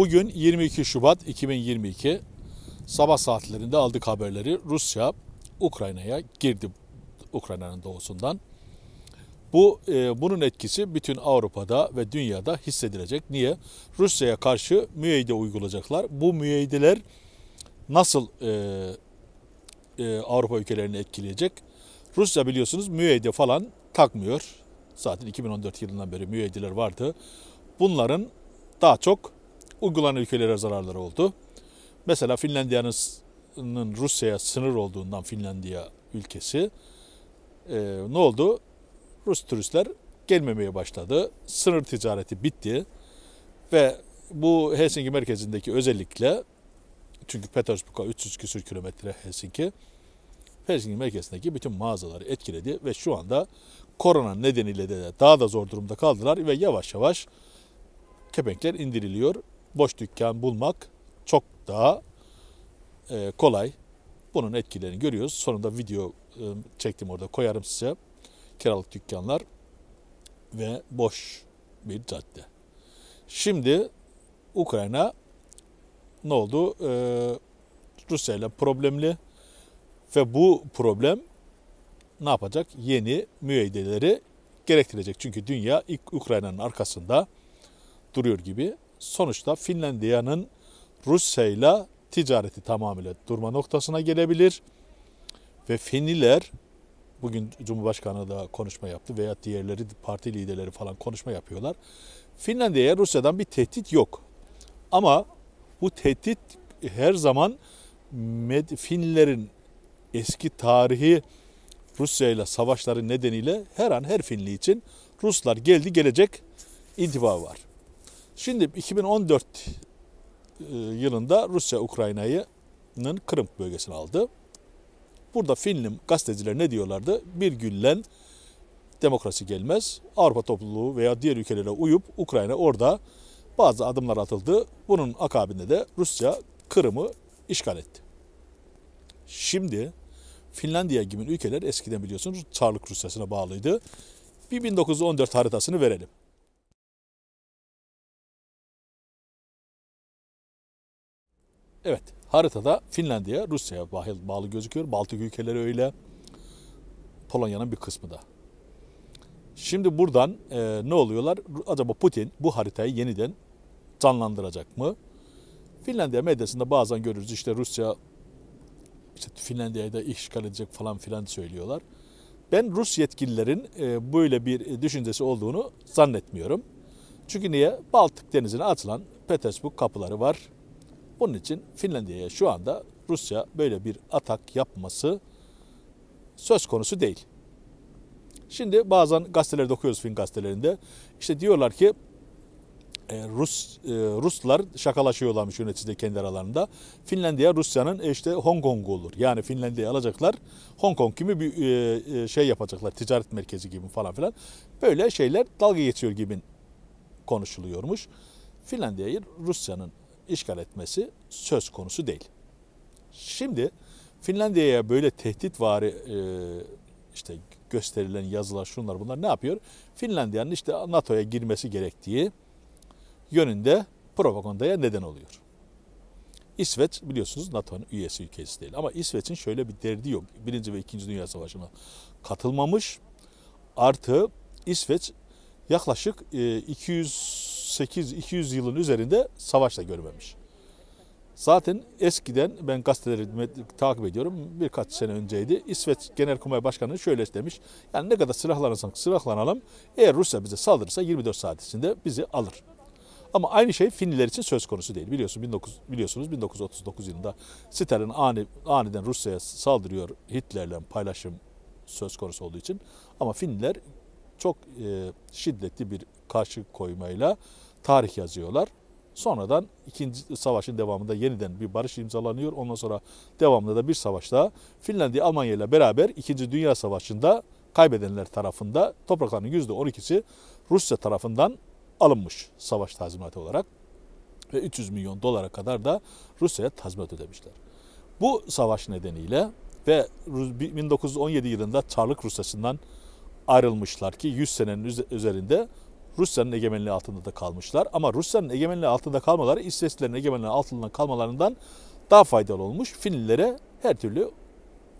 Bugün 22 Şubat 2022 sabah saatlerinde aldık haberleri. Rusya Ukrayna'ya girdi Ukrayna'nın doğusundan. Bu e, bunun etkisi bütün Avrupa'da ve dünyada hissedilecek. Niye? Rusya'ya karşı müeyyide uygulayacaklar. Bu müeyyideler nasıl e, e, Avrupa ülkelerini etkileyecek? Rusya biliyorsunuz müeyyide falan takmıyor. Zaten 2014 yılından beri müeyyideler vardı. Bunların daha çok uygulanan ülkelere zararları oldu. Mesela Finlandiya'nın Rusya'ya sınır olduğundan Finlandiya ülkesi e, ne oldu? Rus turistler gelmemeye başladı. Sınır ticareti bitti ve bu Helsinki merkezindeki özellikle çünkü Petersburg'a 300 küsür kilometre Helsinki Helsinki merkezindeki bütün mağazaları etkiledi ve şu anda korona nedeniyle de daha da zor durumda kaldılar ve yavaş yavaş kepenkler indiriliyor. Boş dükkan bulmak çok daha e, kolay. Bunun etkilerini görüyoruz. Sonunda video e, çektim orada koyarım size. Kiralık dükkanlar ve boş bir cadde. Şimdi Ukrayna ne oldu? Ee, Rusya ile problemli ve bu problem ne yapacak? Yeni müeyyideleri gerektirecek. Çünkü dünya ilk Ukrayna'nın arkasında duruyor gibi. Sonuçta Finlandiya'nın Rusya ile ticareti tamamıyla durma noktasına gelebilir. Ve Finliler bugün Cumhurbaşkanı da konuşma yaptı veya diğerleri parti liderleri falan konuşma yapıyorlar. Finlandiya'ya Rusya'dan bir tehdit yok. Ama bu tehdit her zaman Finlilerin eski tarihi Rusya ile savaşları nedeniyle her an her Finli için Ruslar geldi gelecek intiba var. Şimdi 2014 e, yılında Rusya Ukrayna'nın Kırım bölgesini aldı. Burada Finli gazeteciler ne diyorlardı? Bir güllen demokrasi gelmez. Avrupa topluluğu veya diğer ülkelere uyup Ukrayna orada bazı adımlar atıldı. Bunun akabinde de Rusya Kırım'ı işgal etti. Şimdi Finlandiya gibi ülkeler eskiden biliyorsunuz Çarlık Rusyası'na bağlıydı. Bir 1914 haritasını verelim. Evet, haritada Finlandiya Rusya'ya bağlı gözüküyor. Baltık ülkeleri öyle. Polonya'nın bir kısmı da. Şimdi buradan e, ne oluyorlar? Acaba Putin bu haritayı yeniden canlandıracak mı? Finlandiya medyasında bazen görürüz işte Rusya işte Finlandiya'yı da işgal edecek falan filan söylüyorlar. Ben Rus yetkililerin e, böyle bir düşüncesi olduğunu zannetmiyorum. Çünkü niye? Baltık Denizi'ne açılan Petersburg kapıları var. Bunun için Finlandiya'ya şu anda Rusya böyle bir atak yapması söz konusu değil. Şimdi bazen gazetelerde okuyoruz Fin gazetelerinde. İşte diyorlar ki e, Rus e, Ruslar şakalaşıyorlarmış yönetici kendi aralarında. Finlandiya Rusya'nın e, işte Hong Kong'u olur. Yani Finlandiya'yı alacaklar. Hong Kong gibi bir şey yapacaklar. Ticaret merkezi gibi falan filan. Böyle şeyler dalga geçiyor gibi konuşuluyormuş. Finlandiya'yı Rusya'nın işgal etmesi söz konusu değil. Şimdi Finlandiya'ya böyle tehditvari e, işte gösterilen yazılar şunlar bunlar ne yapıyor? Finlandiya'nın işte NATO'ya girmesi gerektiği yönünde propagandaya neden oluyor. İsveç biliyorsunuz NATO'nun üyesi ülkesi değil. Ama İsveç'in şöyle bir derdi yok. Birinci ve İkinci Dünya Savaşı'na katılmamış. Artı İsveç yaklaşık e, 200 108-200 yılın üzerinde savaşla görmemiş. Zaten eskiden ben gazeteleri takip ediyorum. Birkaç sene önceydi. İsveç Genelkurmay Başkanı şöyle demiş. Yani ne kadar silahlanırsak silahlanalım. Eğer Rusya bize saldırırsa 24 saat içinde bizi alır. Ama aynı şey Finliler için söz konusu değil. Biliyorsun 19 biliyorsunuz 1939 yılında Stalin ani, aniden Rusya'ya saldırıyor Hitler'le paylaşım söz konusu olduğu için. Ama Finliler çok e, şiddetli bir karşı koymayla tarih yazıyorlar. Sonradan ikinci savaşın devamında yeniden bir barış imzalanıyor. Ondan sonra devamında da bir savaş daha Finlandiya Almanya ile beraber 2. Dünya Savaşı'nda kaybedenler tarafında topraklarının %12'si Rusya tarafından alınmış savaş tazminatı olarak ve 300 milyon dolara kadar da Rusya'ya tazminat ödemişler. Bu savaş nedeniyle ve 1917 yılında Çarlık Rusyası'ndan ayrılmışlar ki 100 senenin üzerinde Rusya'nın egemenliği altında da kalmışlar. Ama Rusya'nın egemenliği altında kalmaları İsveçlilerin egemenliği altında kalmalarından daha faydalı olmuş. Finlilere her türlü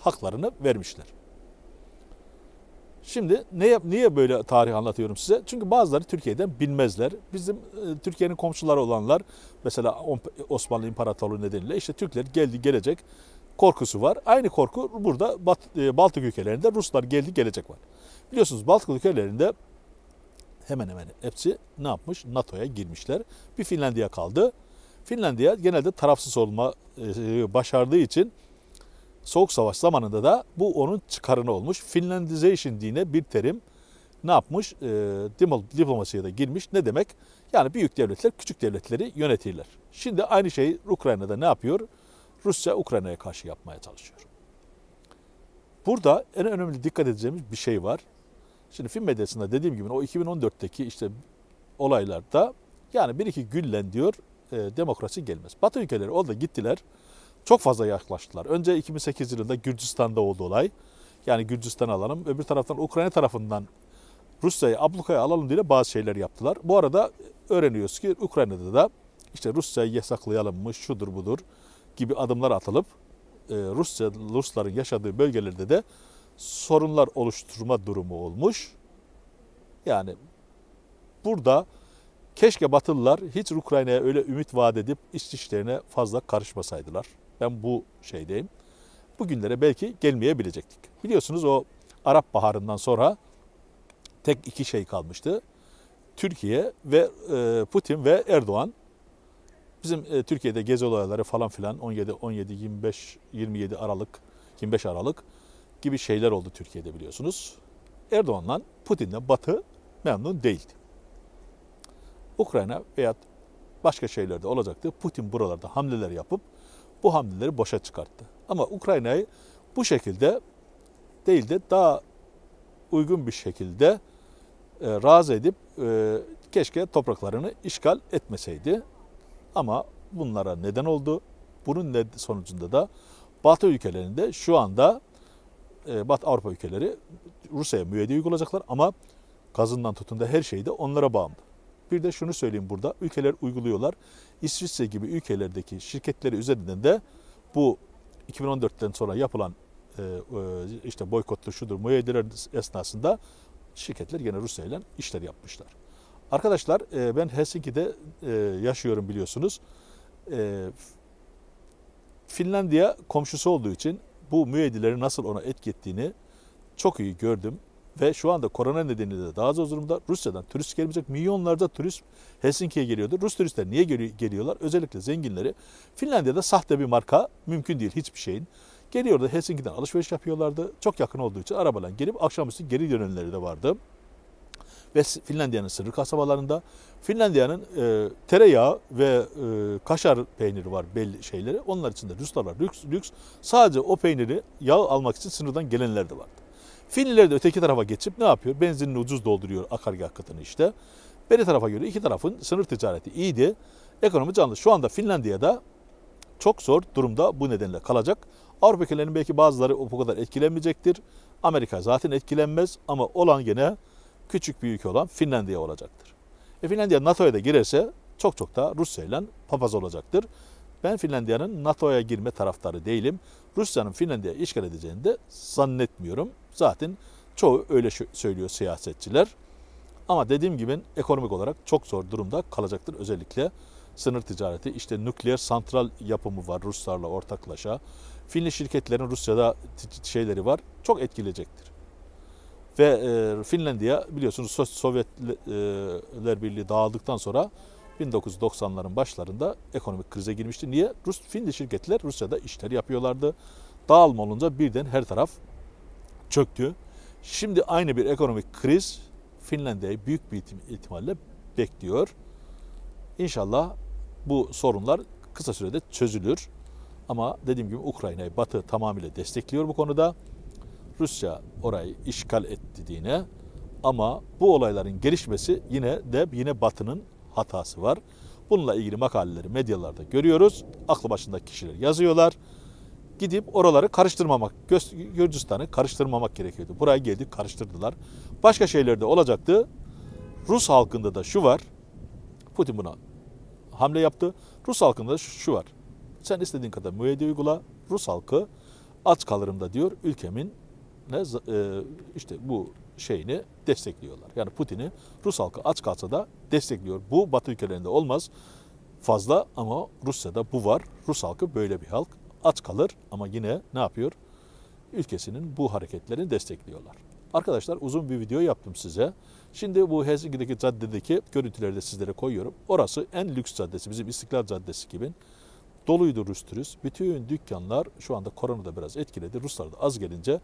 haklarını vermişler. Şimdi ne, niye böyle tarih anlatıyorum size? Çünkü bazıları Türkiye'den bilmezler. Bizim e, Türkiye'nin komşuları olanlar mesela Osmanlı İmparatorluğu nedeniyle işte Türkler geldi gelecek korkusu var. Aynı korku burada Bat, e, Baltık ülkelerinde Ruslar geldi gelecek var. Biliyorsunuz Baltık ülkelerinde hemen hemen hepsi ne yapmış? NATO'ya girmişler. Bir Finlandiya kaldı. Finlandiya genelde tarafsız olma e, başardığı için Soğuk Savaş zamanında da bu onun çıkarını olmuş. Finlandization diye bir terim ne yapmış? E, diplomasiye de girmiş. Ne demek? Yani büyük devletler küçük devletleri yönetirler. Şimdi aynı şey Ukrayna'da ne yapıyor? Rusya Ukrayna'ya karşı yapmaya çalışıyor. Burada en önemli dikkat edeceğimiz bir şey var. Şimdi film medyasında dediğim gibi o 2014'teki işte olaylarda yani bir iki güllen diyor e, demokrasi gelmez. Batı ülkeleri orada gittiler çok fazla yaklaştılar. Önce 2008 yılında Gürcistan'da oldu olay. Yani Gürcistan alalım. Öbür taraftan Ukrayna tarafından Rusya'yı ablukaya alalım diye bazı şeyler yaptılar. Bu arada öğreniyoruz ki Ukrayna'da da işte Rusya'yı yasaklayalım mı şudur budur gibi adımlar atılıp e, Rusya Rusların yaşadığı bölgelerde de sorunlar oluşturma durumu olmuş. Yani burada keşke Batılılar hiç Ukrayna'ya öyle ümit vaat edip iç işlerine fazla karışmasaydılar. Ben bu şeydeyim. Bugünlere belki gelmeyebilecektik. Biliyorsunuz o Arap Baharı'ndan sonra tek iki şey kalmıştı. Türkiye ve e, Putin ve Erdoğan. Bizim e, Türkiye'de gezi olayları falan filan 17 17 25 27 Aralık 25 Aralık gibi şeyler oldu Türkiye'de biliyorsunuz. Erdoğan'la Putin'le Batı memnun değildi. Ukrayna veya başka şeylerde olacaktı. Putin buralarda hamleler yapıp bu hamleleri boşa çıkarttı. Ama Ukrayna'yı bu şekilde değil de daha uygun bir şekilde e, razı edip e, keşke topraklarını işgal etmeseydi. Ama bunlara neden oldu. Bunun sonucunda da Batı ülkelerinde şu anda e, Batı Avrupa ülkeleri Rusya'ya müeyyide uygulayacaklar ama gazından tutun da her şeyde onlara bağımlı. Bir de şunu söyleyeyim burada. Ülkeler uyguluyorlar. İsviçre gibi ülkelerdeki şirketleri üzerinden de bu 2014'ten sonra yapılan e, e, işte boykotlu şudur müeyyideler esnasında şirketler yine Rusya ile işler yapmışlar. Arkadaşlar e, ben Helsinki'de yaşıyorum biliyorsunuz. Finlandiya komşusu olduğu için bu müeyyideleri nasıl ona etki ettiğini çok iyi gördüm. Ve şu anda korona nedeniyle de daha zor durumda. Rusya'dan turist gelmeyecek. Milyonlarca turist Helsinki'ye geliyordu. Rus turistler niye geliyorlar? Özellikle zenginleri. Finlandiya'da sahte bir marka mümkün değil hiçbir şeyin. Geliyordu Helsinki'den alışveriş yapıyorlardı. Çok yakın olduğu için arabayla gelip akşamüstü geri dönenleri de vardı. Ve Finlandiya'nın sınır kasabalarında Finlandiya'nın e, tereyağı ve e, kaşar peyniri var belli şeyleri. Onlar için de Ruslar var lüks, lüks. Sadece o peyniri yağ almak için sınırdan gelenler de vardı. Finliler de öteki tarafa geçip ne yapıyor? Benzinini ucuz dolduruyor akaryakıtını işte. Beri tarafa göre iki tarafın sınır ticareti iyiydi. Ekonomi canlı. Şu anda Finlandiya'da çok zor durumda bu nedenle kalacak. Avrupa ülkelerinin belki bazıları bu kadar etkilenmeyecektir. Amerika zaten etkilenmez ama olan gene küçük ülke olan Finlandiya olacaktır. E Finlandiya NATO'ya da girerse çok çok da Rusya ile papaz olacaktır. Ben Finlandiya'nın NATO'ya girme taraftarı değilim. Rusya'nın Finlandiya'yı işgal edeceğini de zannetmiyorum. Zaten çoğu öyle söylüyor siyasetçiler. Ama dediğim gibi ekonomik olarak çok zor durumda kalacaktır. Özellikle sınır ticareti, işte nükleer santral yapımı var Ruslarla ortaklaşa. Finli şirketlerin Rusya'da şeyleri var. Çok etkileyecektir. Ve e, Finlandiya biliyorsunuz Sovyetler Birliği dağıldıktan sonra 1990'ların başlarında ekonomik krize girmişti. Niye? Rus Finli şirketler Rusya'da işler yapıyorlardı. Dağılma olunca birden her taraf çöktü. Şimdi aynı bir ekonomik kriz Finlandiya'yı büyük bir ihtimalle bekliyor. İnşallah bu sorunlar kısa sürede çözülür. Ama dediğim gibi Ukrayna'yı Batı tamamıyla destekliyor bu konuda. Rusya orayı işgal ettiğine ama bu olayların gelişmesi yine de yine Batı'nın hatası var. Bununla ilgili makaleleri medyalarda görüyoruz. Aklı başındaki kişiler yazıyorlar. Gidip oraları karıştırmamak, Gürcistan'ı karıştırmamak gerekiyordu. Buraya geldik karıştırdılar. Başka şeyler de olacaktı. Rus halkında da şu var. Putin buna hamle yaptı. Rus halkında da şu var. Sen istediğin kadar müeyyide uygula. Rus halkı aç kalırım da diyor ülkemin ne e, işte bu şeyini destekliyorlar. Yani Putin'i Rus halkı aç kalsa da destekliyor. Bu Batı ülkelerinde olmaz fazla ama Rusya'da bu var. Rus halkı böyle bir halk. Aç kalır ama yine ne yapıyor? Ülkesinin bu hareketlerini destekliyorlar. Arkadaşlar uzun bir video yaptım size. Şimdi bu Helsinki'deki caddedeki görüntüleri de sizlere koyuyorum. Orası en lüks caddesi. Bizim İstiklal Caddesi gibi. Doluydu Rus turist. Bütün dükkanlar şu anda korona da biraz etkiledi. Ruslar da az gelince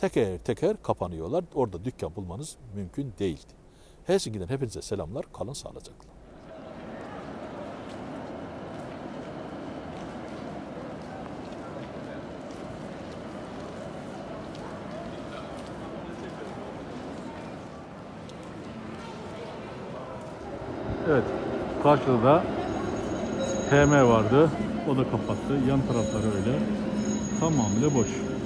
teker teker kapanıyorlar. Orada dükkan bulmanız mümkün değildi. Helsinki'den hepinize selamlar. Kalın sağlıcakla. Evet, karşıda da TM vardı. O da kapattı. Yan tarafları öyle. Tamamıyla boş.